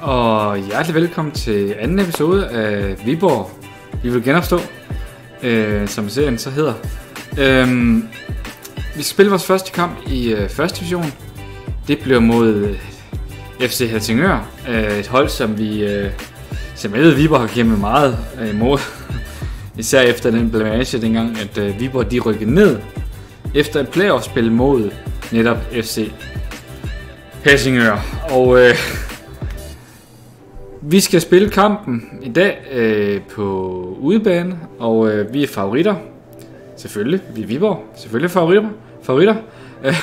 og hjertelig velkommen til anden episode af Viborg. Vi vil genopstå, øh, som serien så hedder. Øh, vi spiller vores første kamp i øh, første division. Det bliver mod øh, FC Helsingør, øh, et hold, som vi, øh, som jeg ved, Viborg har kæmpet meget øh, imod. Især efter den blamage dengang, at øh, Viborg de rykkede ned efter et playoff-spil mod netop FC Helsingør. Og øh, vi skal spille kampen i dag øh, på udebane, og øh, vi er favoritter. Selvfølgelig, vi er Viborg. Selvfølgelig favoritter. favoritter.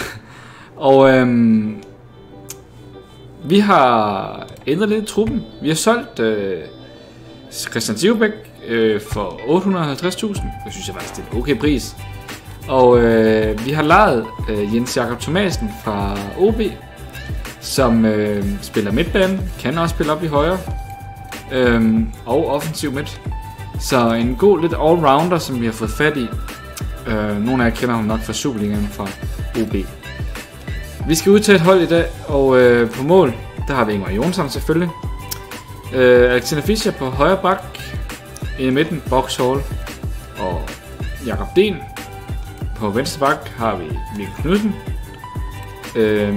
og øh, vi har ændret lidt i truppen. Vi har solgt øh, Christian Sivbæk øh, for 850.000. Det synes jeg faktisk det er en okay pris. Og øh, vi har lejet øh, Jens Jakob Thomasen fra OB, som øh, spiller midtbane, kan også spille op i højre, øh, og offensiv midt. Så en god lidt all-rounder, som vi har fået fat i. Øh, nogle af jer kender ham nok fra Superligaen fra OB. Vi skal ud til et hold i dag, og øh, på mål, der har vi Ingvar Jonsson selvfølgelig. Øh, Alexander Fischer på højre bak, i midten Boxhall og Jakob Den. På venstre bak har vi Mikkel Knudsen. Øh,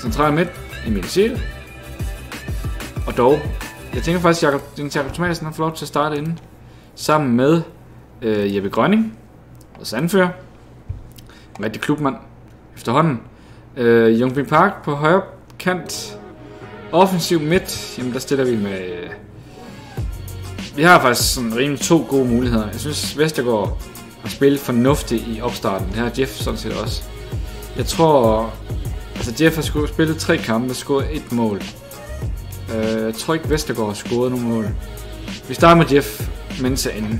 central midt Emil Sjæl. Og dog, jeg tænker faktisk, at Jacob, Jacob Thomasen har fået lov til at starte inden. Sammen med øh, Jeppe Grønning og Sandfører. En klubmand efterhånden. Øh, Jungby Park på højre kant. Offensiv midt, jamen der stiller vi med... Øh, vi har faktisk sådan rimelig to gode muligheder. Jeg synes, Vestergaard har spillet fornuftigt i opstarten. Det har Jeff sådan set også. Jeg tror... Altså, Jeff har spillet tre kampe og scoret et mål. Øh, jeg tror ikke, Vestergaard har scoret nogle mål. Vi starter med Jeff, mens er inde.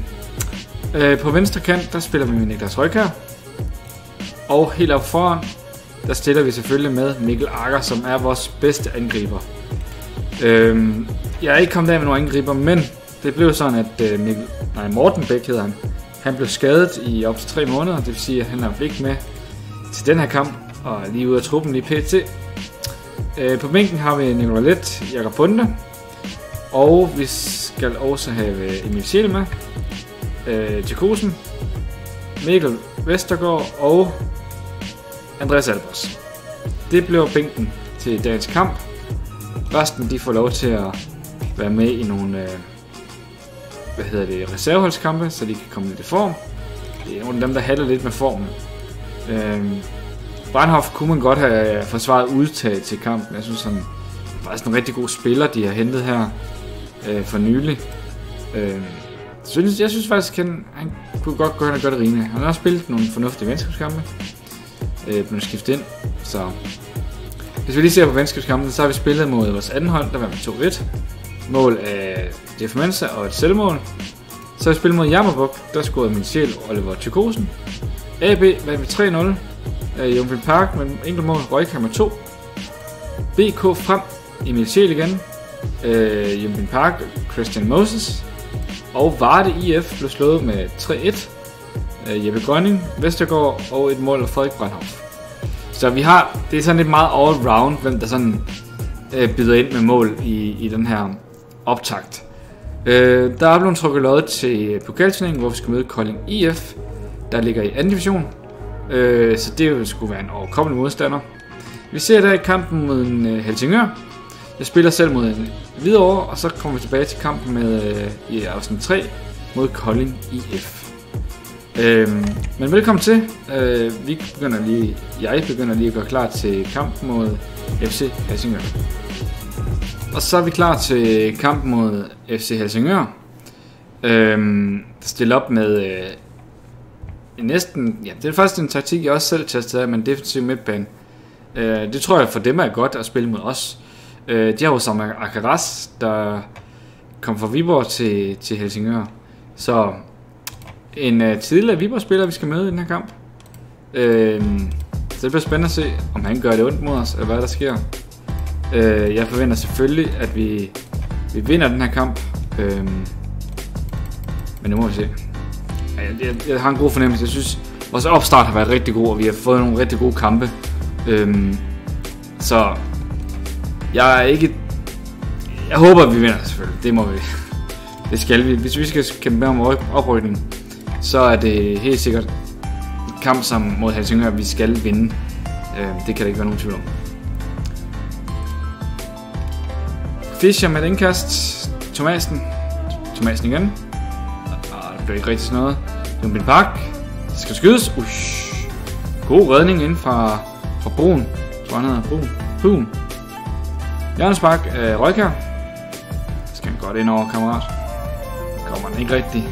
Øh, på venstre kant, der spiller vi med Niklas Røykær. Og helt op foran, der stiller vi selvfølgelig med Mikkel Akker, som er vores bedste angriber. Øh, jeg er ikke kommet af med nogen angriber, men det blev sådan, at øh, Mikkel, nej, Morten Bæk hedder han. Han blev skadet i op til tre måneder, det vil sige, at han er ikke med til den her kamp, og er lige ude af truppen lige pt. Øh, på bænken har vi Nicolai Let, Jakob Bunde, og vi skal også have Emil Sjæl øh, uh, Tjekosen, Mikkel Vestergaard og Andreas Albers. Det bliver bænken til dagens kamp. Resten de får lov til at være med i nogle øh, hvad hedder det, reserveholdskampe, så de kan komme lidt i form. Det er nogle af dem, der halter lidt med formen. Øh, Brandhoff kunne man godt have forsvaret udtaget til kampen. Jeg synes, han er faktisk en rigtig god spiller, de har hentet her øh, for nylig. Øh, synes, jeg synes faktisk, at han, han kunne godt gøre, gøre det rimeligt. Han har også spillet nogle fornuftige venskabskampe. Øh, blev skiftet ind, så... Hvis vi lige ser på venskabskampen, så har vi spillet mod vores anden hold, der var med 2-1 mål af Jeff Mensa og et selvmål. Så har vi spillet mod Jammerbuk, der scorede min sjæl Oliver Tykosen. AB vandt med 3-0 af Jungfrey Park med enkelt mål, Røgkammer 2. BK frem, Emil Sjæl igen. Øh, uh, Jungfrey Park, Christian Moses. Og Varde IF blev slået med 3-1. Uh, Jeppe Grønning, Vestergaard og et mål af Frederik Brandhoff. Så vi har, det er sådan lidt meget all round, hvem der sådan øh, byder ind med mål i, i den her optakt. Øh, der er blevet trukket lod til pokalturneringen, hvor vi skal møde Kolding IF, der ligger i anden division. Øh, så det skulle være en overkommelig modstander. Vi ser der i kampen mod en øh, Helsingør. Jeg spiller selv mod en Hvidovre, og så kommer vi tilbage til kampen med øh, i afsnit 3 mod Kolding IF. Øh, men velkommen til. Øh, vi begynder lige, jeg begynder lige at gøre klar til kampen mod FC Helsingør. Og så er vi klar til kampen mod FC Helsingør. Øhm, der stiller op med øh, næsten... Ja, det er faktisk en taktik, jeg også selv testede af, men defensiv midtbane. Øh, det tror jeg for dem er godt at spille mod os. Øh, de har jo sammen Akaras, der kom fra Viborg til, til Helsingør. Så en øh, tidligere Viborg-spiller, vi skal møde i den her kamp. Øh, så det bliver spændende at se, om han gør det ondt mod os, eller hvad der sker. Øh, jeg forventer selvfølgelig, at vi, vi vinder den her kamp. Øh, men nu må vi se. Jeg, jeg, jeg har en god fornemmelse. Jeg synes, vores opstart har været rigtig god, og vi har fået nogle rigtig gode kampe. Øhm, så jeg er ikke jeg håber, vi vinder selvfølgelig. Det må vi. Det skal vi. Hvis vi skal kæmpe med om oprykning, så er det helt sikkert en kamp som mod Helsingør, vi skal vinde. Øh, det kan der ikke være nogen tvivl om. Fischer med et indkast. Thomasen. Thomasen igen. Det bliver ikke rigtig sådan noget. Jumbin Park. Det skal skydes. Ush. God redning ind fra, fra Broen. Jeg tror han hedder Broen. Broen. Jørgens af Øh, Skal han godt ind over, kammerat. Kommer han ikke rigtig.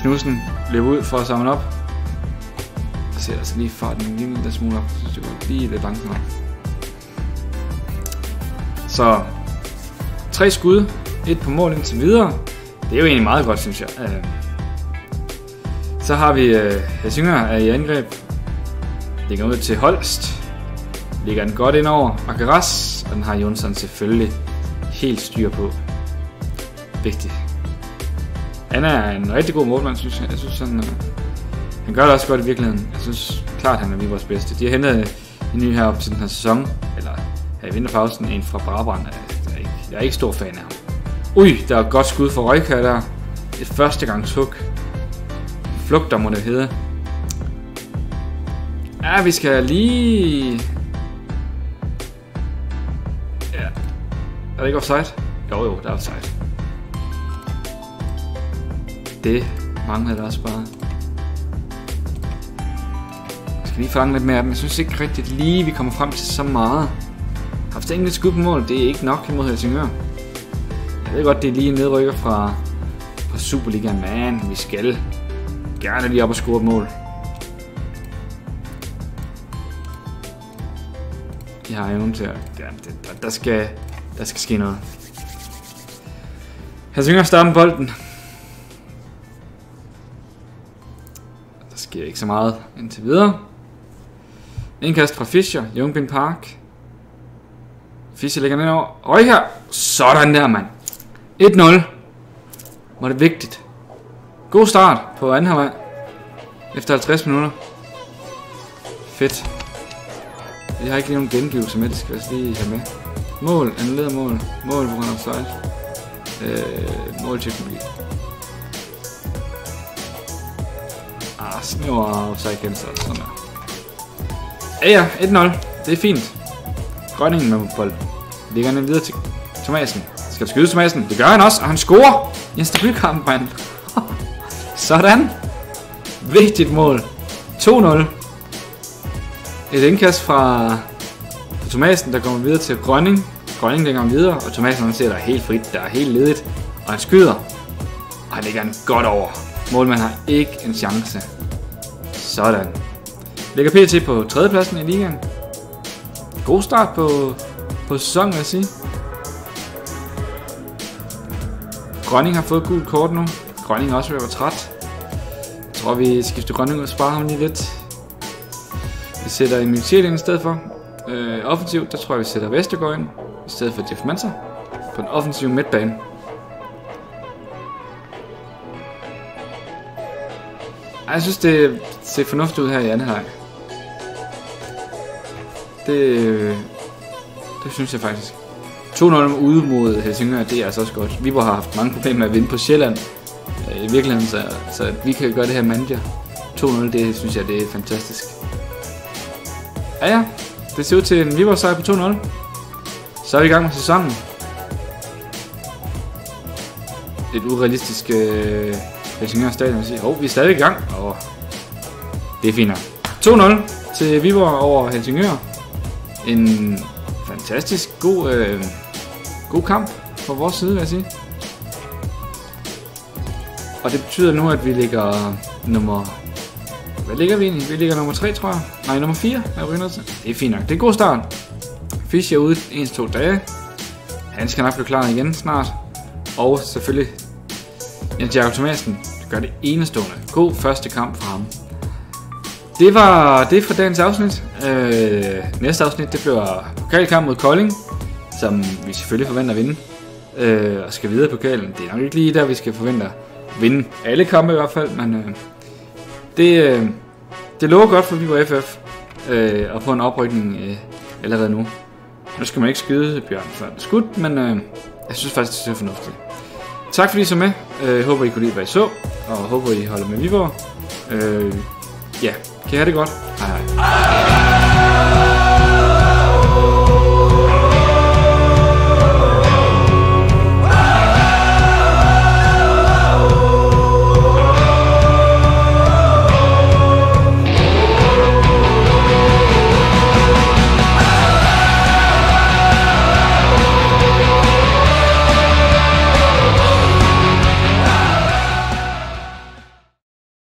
Knudsen løber ud for at samle op. Jeg ser altså lige farten en lille smule op. Jeg synes, det går lige lidt langsomt. Så tre skud, et på mål indtil videre. Det er jo egentlig meget godt, synes jeg. Øh, så har vi uh, Helsingør er i angreb. Ligger ud til Holst. Ligger den godt ind over Akaras, og den har Jonsson selvfølgelig helt styr på. Vigtigt. Han er en rigtig god målmand, synes jeg. Jeg synes, han, øh, han gør det også godt i virkeligheden. Jeg synes klart, han er vores bedste. De har hentet en ny her op til den her sæson, eller her i vinterpausen, en fra Brabrand. Øh, jeg er ikke, jeg er ikke stor fan af ham. Ui, der er et godt skud for Røgkær der. Et første gang hug. Flugter må det hedde. Ja, vi skal lige... Ja. Er det ikke offside? Jo, jo, der er offside. Det mangler der også bare. Jeg skal lige fange lidt mere af dem. Jeg synes ikke rigtigt lige, vi kommer frem til så meget. Haft enkelt skud på mål, det er ikke nok imod Helsingør. Jeg ved godt, det er lige nedrykker fra, fra Superligaen, men vi skal gerne lige op og score et mål. De har evnen til at... Ja, der, der, skal, der skal ske noget. Helsingør starter med bolden. Der sker ikke så meget indtil videre. Indkast fra Fischer, Jungbin Park. Fischer ligger ned over. Øj her. Sådan der, mand. 1-0. Var det vigtigt. God start på anden halvleg. Efter 50 minutter. Fedt. Jeg har ikke lige nogen gengivelse med, det skal jeg lige have med. Mål, annulleret mål, mål på grund af offside. Øh, målteknologi. Ah, snæver offside igen, så sådan der. Ja, ja, 1-0. Det er fint. Grønningen med bolden. Ligger den videre til Thomasen. Skal skyde Thomasen. Det gør han også, og han scorer Jens, en kampen, mand. Sådan. Vigtigt mål. 2-0. Et indkast fra Thomasen, der kommer videre til Grønning. Grønning lægger ham videre, og Thomasen han ser der helt frit, der er helt ledigt. Og han skyder. Og han lægger han godt over. Målmanden har ikke en chance. Sådan. Ligger PT på tredjepladsen i ligaen. God start på, på sæsonen, vil jeg sige. Grønning har fået gult kort nu. Grønning er også ved at være træt. Tror, vi skifter Grønning og sparer ham lige lidt. Vi sætter en Michel ind i stedet for. Øh, offensivt, der tror jeg, vi sætter Vestergaard ind. I stedet for Jeff Manser. På en offensiv midtbane. Ej, jeg synes, det ser fornuftigt ud her i anden halvleg. Det, øh, det synes jeg faktisk. 2-0 ude mod Helsingør, det er altså også godt. Viborg har haft mange problemer med at vinde på Sjælland. Øh, I virkeligheden, så, så vi kan gøre det her manager. 2-0, det synes jeg, det er fantastisk. Ja, ja. Det ser ud til en Viborg sejr på 2-0. Så er vi i gang med sæsonen. Et urealistisk øh, Helsingør stadion at sige, hov, vi er stadig i gang. Og det er fint 2-0 til Viborg over Helsingør. En fantastisk god, øh, god kamp fra vores side, vil jeg sige. Og det betyder nu, at vi ligger nummer... Hvad ligger vi egentlig? Vi ligger nummer 3, tror jeg. Nej, nummer 4 er. Det er fint nok. Det er en god start. Fischer ude en to dage. Han skal nok blive klar igen snart. Og selvfølgelig Jens Jakob Thomasen gør det enestående. God første kamp for ham. Det var det for dagens afsnit. Øh, næste afsnit det bliver pokalkamp mod Kolding, som vi selvfølgelig forventer at vinde. Øh, og skal videre på pokalen. Det er nok ikke lige der, vi skal forvente vinde alle kampe i hvert fald, men øh, det, øh, det lover godt for Viborg FF øh, at få en oprykning øh, allerede nu. Nu skal man ikke skyde Bjørn før det skudt, men øh, Jeg synes faktisk, det er fornuftigt. Tak fordi I så med. Øh, Jeg håber, I kunne lide, hvad I så. Og håber, I holder med Viborg. Øh, ja, kan I have det godt. Hej hej.